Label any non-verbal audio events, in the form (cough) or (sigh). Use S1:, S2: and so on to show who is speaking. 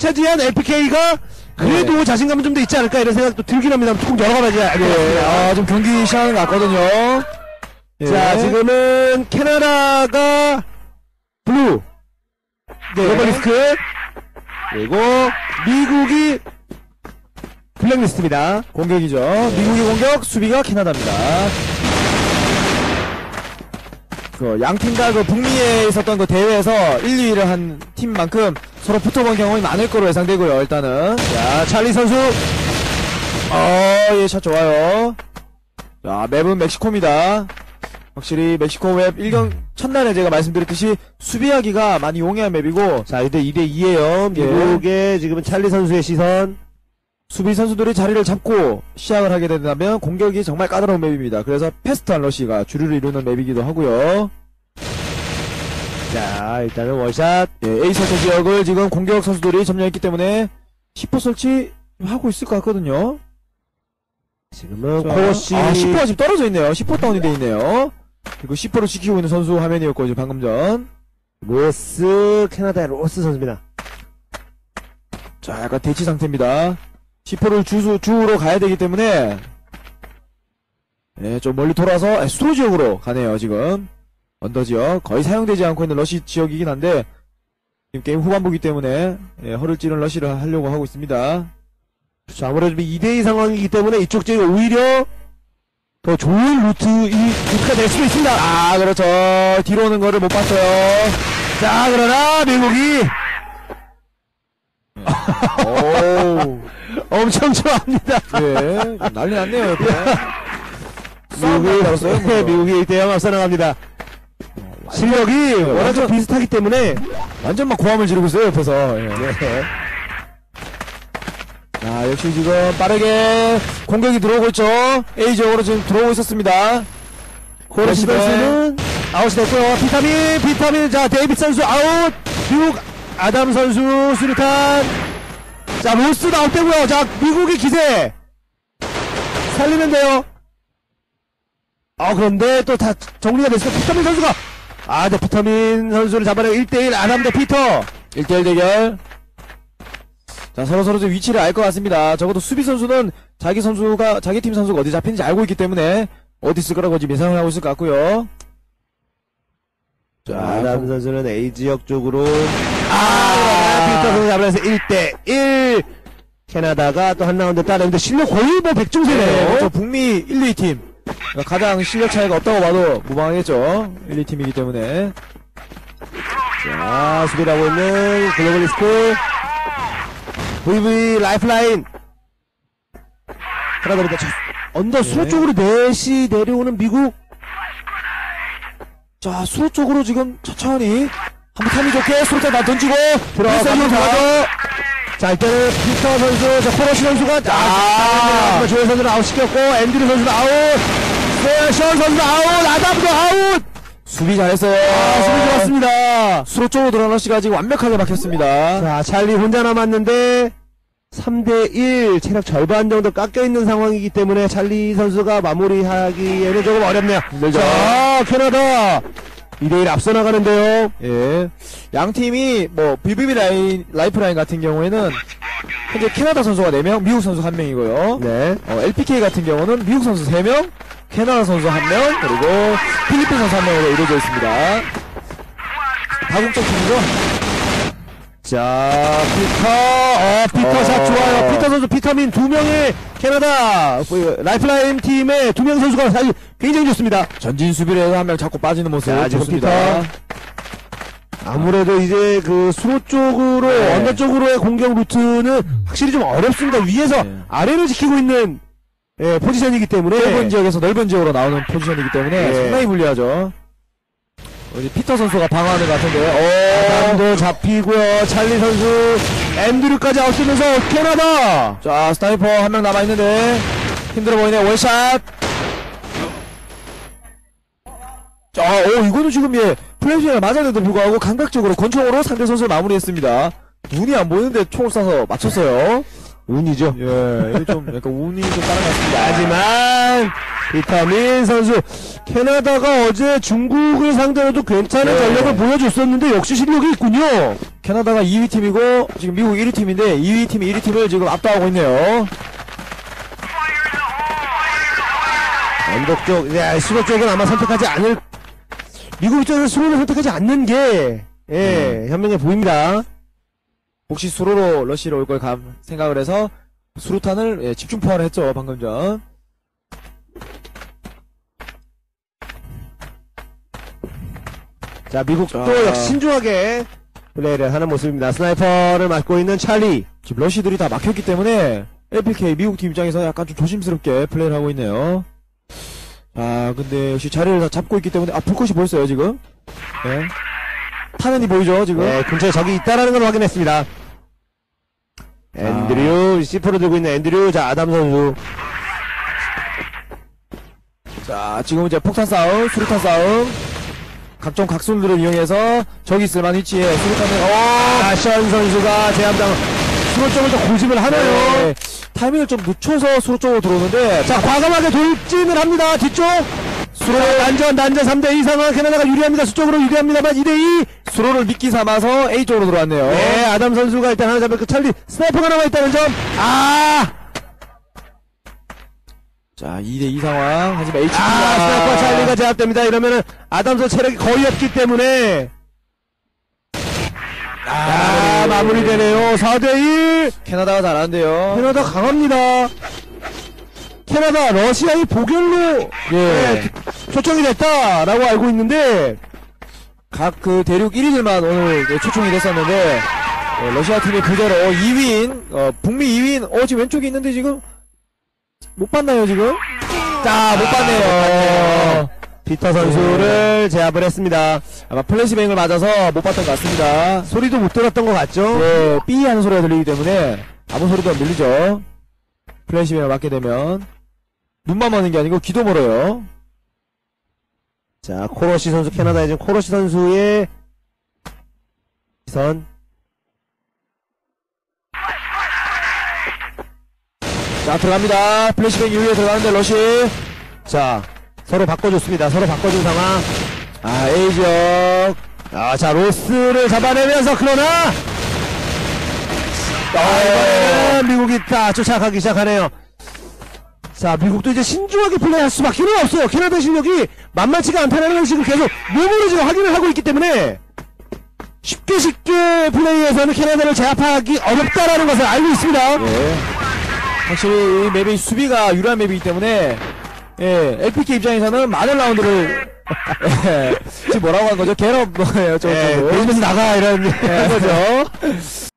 S1: 차지한 LPK가 그래도
S2: 네.
S1: 자신감은 좀 더 있지 않을까 이런 생각도 들긴 합니다. 꼭 여러 가지
S2: 예,
S1: 알겠습니다.
S2: 아, 좀 경기 시간은 났거든요. 예.
S1: 자, 지금은 캐나다가 블루,
S2: 네.
S1: Global Risk, 그리고 미국이 블랙리스트입니다.
S2: 공격이죠. 미국이 공격, 수비가 캐나다입니다. 그 양팀 다 그 북미에 있었던 그 대회에서 1, 2위를 한 팀만큼 서로 붙어본 경험이 많을 거로 예상되고요. 일단은
S1: 자, 찰리 선수,
S2: 어, 예, 샷 좋아요. 자, 맵은 멕시코입니다. 확실히 멕시코 맵 1경 첫날에 제가 말씀드렸듯이 수비하기가 많이 용이한 맵이고
S1: 자, 이제 2대2에요.
S2: 예.
S1: 미국의 지금은 찰리 선수의 시선.
S2: 수비 선수들이 자리를 잡고 시작을 하게 된다면 공격이 정말 까다로운 맵입니다. 그래서 패스트한 러시가 주류를 이루는 맵이기도 하고요.
S1: 자, 일단은 월샷.
S2: 예, A 설정 지역을 지금 공격 선수들이 점령했기 때문에 10호 설치 하고 있을 것 같거든요.
S1: 지금은
S2: 자,
S1: 코시.
S2: 아, 10호가 지금 떨어져 있네요. 10호 다운이 돼 있네요. 그리고 10호를 지키고 있는 선수 화면이었고, 지금 방금 전.
S1: 로스, 캐나다의 로스 선수입니다.
S2: 자, 약간 대치 상태입니다. 10호를 주수, 주로 가야 되기 때문에, 예, 좀 멀리 돌아서, 예, 수로 지역으로 가네요, 지금. under 지역. 거의 사용되지 않고 있는 러시 지역이긴 한데, 지금 게임 후반부기 때문에, 예, 허를 찌른 러시를 하려고 하고 있습니다.
S1: 자, 아무래도 2대2 상황이기 때문에 이쪽 지역이 오히려 더 좋은 루트, 이, 루트가 될 수도 있습니다.
S2: 아, 그렇죠. 뒤로 오는 거를 못 봤어요.
S1: 자, 그러나 미국이
S2: 오 (laughs)
S1: 엄청 좋아합니다.
S2: 예, 난리 났네요, 옆에. (laughs)
S1: 미국이, 네, 미국이 1대0 앞서 나갑니다. 실력이 워낙 좀 비슷하기 때문에
S2: 완전 막 고함을 지르고 있어요, 옆에서. 예.
S1: 네.
S2: 자, 역시 지금 빠르게 공격이 들어오고 있죠. A 지역으로 지금 들어오고 있었습니다.
S1: 코러시
S2: 네.
S1: 선수는 아웃이 됐고요. 비타민, 비타민, 자, 데이빗 선수 아웃. 미국 아담 선수 수류탄. 자, 로스 아웃되고요. 자, 미국이 기세. 살리면 돼요. 아, 그런데 또 다 정리가 됐어요. 비타민 선수가. 아, 네, 비타민 선수를 잡아내고 1대1 아담 대 피터.
S2: 1대1 대결. 자, 서로서로 좀 위치를 알 것 같습니다. 적어도 수비 선수는 자기 선수가, 자기 팀 선수가 어디 잡힌지 알고 있기 때문에 어디 있을 거라고 지금 예상을 하고 있을 것 같고요.
S1: 자, 아담 선수는 A 지역 쪽으로. 아, 피터 선수 잡아내서 1대1. 캐나다가 또 한 라운드 따내는데 실력 거의 뭐 백중세네요.
S2: 그렇죠. 북미 1, 2팀. 가장 실력 차이가 없다고 봐도 무방하겠죠. 1, 2팀이기 때문에.
S1: 자, 수비를 하고 있는 Global Risk. vVv LifeLine. 하나더니다 under 수로
S2: 네.
S1: 쪽으로 넷이 내려오는 미국.
S2: 자, 수로 쪽으로 지금 천천히. 한번 탐이 좋게 수류탄 다 던지고. 들어가고 들어가고.
S1: 자, 일단은 피터 선수, 자, 코러시 선수가, 아, 조현 선수를 아웃시켰고, 앤드류 선수도 아웃. 네, 션 선수 아웃. 아담도 아웃.
S2: 수비 잘했어요.
S1: 아, 수비 좋았습니다.
S2: 수로 쪽으로 들어간 러시가 지금 완벽하게 막혔습니다.
S1: 자, 찰리 혼자 남았는데 3대1 체력 절반 정도 깎여 있는 상황이기 때문에 찰리 선수가 마무리하기에는 조금 어렵네요.
S2: 힘들죠.
S1: 자, 캐나다 2대1 앞서 나가는데요.
S2: 예. 양 팀이 뭐 vVv 라인 LifeLine 같은 경우에는 현재 캐나다 선수가 4명, 미국 선수 1명이고요.
S1: 네.
S2: 어, LPK 같은 경우는 미국 선수 3명, 캐나다 선수 1명, 그리고 필리핀 선수 1명으로 이루어져 있습니다. 다국적 팀이죠?
S1: 자, 피터, 어, 피터
S2: 어.
S1: 샷 좋아요. 피터 선수 비타민 두 명의 캐나다 그, LifeLine 팀의 두 명 선수가 사실 굉장히 좋습니다.
S2: 전진 수비를 해서 한 명 자꾸 빠지는 모습
S1: 자, 지금
S2: 좋습니다.
S1: 아무래도 이제 그 수로 쪽으로
S2: 네.
S1: under 쪽으로의 공격 루트는 확실히 좀 어렵습니다. 위에서
S2: 네.
S1: 아래를 지키고 있는 예, 포지션이기 때문에
S2: 넓은 지역에서 넓은 지역으로 나오는 포지션이기 때문에
S1: 네.
S2: 상당히 불리하죠. 우리 피터 선수가 방어하는 것 같은데요. 어,
S1: 아담도 잡히고요. 찰리 선수 앤드류까지 아웃되면서 캐나다
S2: 자, sniper 한 명 남아 있는데, 힘들어 보이네, 월샷! 자, 오, 이거는 지금, 예, 플래시에 맞았는데도 불구하고 감각적으로 권총으로 상대 선수를 마무리했습니다. 눈이 안 보이는데 총을 쏴서 맞췄어요.
S1: 운이죠.
S2: 예, 좀 약간 운이 좀 같습니다.
S1: 하지만 비타민 선수 캐나다가 어제 중국을 상대로도 괜찮은
S2: 네.
S1: 전력을 보여줬었는데 역시 실력이 있군요.
S2: 캐나다가 2위 팀이고 지금 미국 1위 팀인데 2위 팀이 1위 팀을 지금 압도하고 있네요.
S1: 언덕 쪽, 네, 수로 쪽은 아마 선택하지 않을 미국 입장에서 수로를 선택하지 않는 게 예, 현명해 보입니다.
S2: 혹시 수로로 러시로 올걸 생각을 해서 수류탄을 예, 집중 포화를 했죠 방금 전.
S1: 자, 미국도
S2: 자.
S1: 역시 신중하게 플레이를 하는 모습입니다. 스나이퍼를 맡고 있는 찰리.
S2: 지금 러시들이 다 막혔기 때문에 LPK 미국 팀 입장에서 약간 좀 조심스럽게 플레이를 하고 있네요. 아 근데 역시 자리를 다 잡고 있기 때문에 아 불꽃이 보였어요 지금. 네. 타면이 보이죠 지금.
S1: 네, 근처에 적이 있다라는 걸 확인했습니다. 앤드류, C4를 들고 있는 앤드류, 자, 아담 선수.
S2: 자 지금 이제 폭탄 싸움, 수류탄 싸움. 각종 각솔들을 이용해서 적이 있을 만한 위치에 수류탄을 어
S1: 아, 션 선수가 제압당 수로 쪽을 더 고집을 하나요?
S2: 네. 타이밍을 좀 늦춰서 수로 쪽으로 들어오는데
S1: 자, 과감하게 돌진을 합니다. 뒤쪽. 수로 난전, 난전 3대 2 상황. 캐나다가 유리합니다. 수적으로 유리합니다만 2대 2.
S2: 수로를 미끼 삼아서 A 쪽으로 들어왔네요.
S1: 네, 아담 선수가 일단 하나 잡았고, 찰리, 스나이퍼가 남아 있다는 점. 아!
S2: 자 2대2 상황 하지만 H
S1: 아, 스나이퍼 찰리가 제압됩니다. 이러면은 아담 선수 체력이 거의 없기 때문에. 아, 마무리되네요. 4대1.
S2: 캐나다가 잘하는데요.
S1: 캐나다 강합니다. 캐나다, 러시아의 보결로,
S2: 예.
S1: 네, 초청이 됐다라고 알고 있는데,
S2: 각 그 대륙 1위들만 오늘 네, 초청이 됐었는데 어, 러시아 팀이 그대로 2위인 어, 북미 2위인 어 지금 왼쪽에 있는데 지금 못 봤나요 지금? 자못 봤네요.
S1: 피터 선수를 제압을 했습니다.
S2: 아마 flashbang을 맞아서 못 봤던 것 같습니다.
S1: 소리도 못 들었던 것 같죠?
S2: 네, 삐 하는 소리가 들리기 때문에 아무 소리도 안 들리죠. flashbang을 맞게 되면 눈만 머는 게 아니고 귀도 멀어요.
S1: 자, 코로시 선수, 캐나다의 지금 코로시 선수의 시선.
S2: 자 들어갑니다. flashbang 이후에 들어가는데 러시
S1: 자, 서로 바꿔줬습니다. 서로 바꿔준 상황.
S2: 아 A지역
S1: 아, 자, 로스를 잡아내면서, 그러나! 아, 이번에는 미국이 다 쫓아가기 시작하네요. 자, 미국도 이제 신중하게 플레이할 수밖에 없어요. 캐나다 실력이 만만치가 않다는 걸 지금 계속 몸으로 지금 확인을 하고 있기 때문에 쉽게 쉽게 플레이해서는 캐나다를 제압하기 어렵다라는 것을 알고 있습니다.
S2: 예. 확실히 이 맵이 수비가 유리한 맵이기 때문에 예, LPK 입장에서는 많은 라운드를 (laughs) 예, 지금 뭐라고 하는 거죠? 개럽 뭐예요? 저
S1: 예,
S2: 저
S1: 게임에서 나가 이런
S2: 예.
S1: 거죠. (laughs)